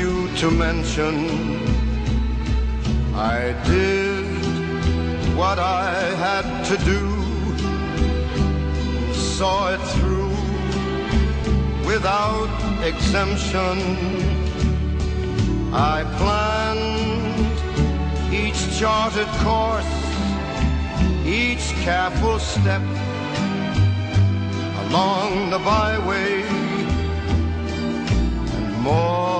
few to mention. I did what I had to do, saw it through without exemption. I planned each charted course, each careful step along the byway, and more,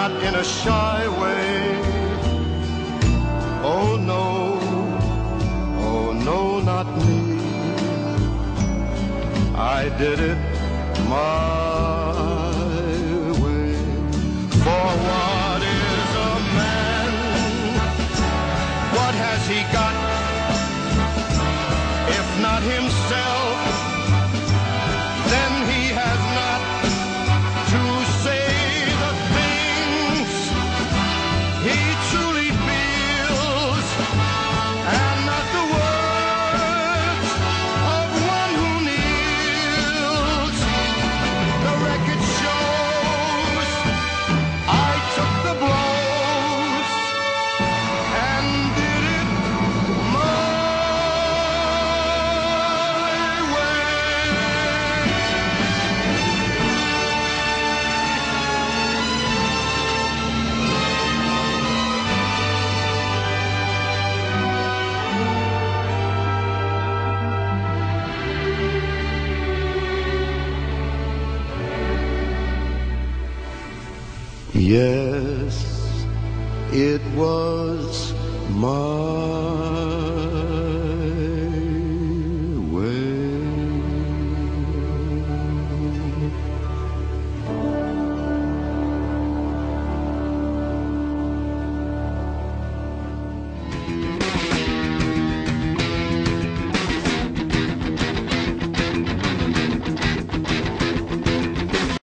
not in a shy way. Oh no, oh no, not me. I did it my way. For what Yes, it was my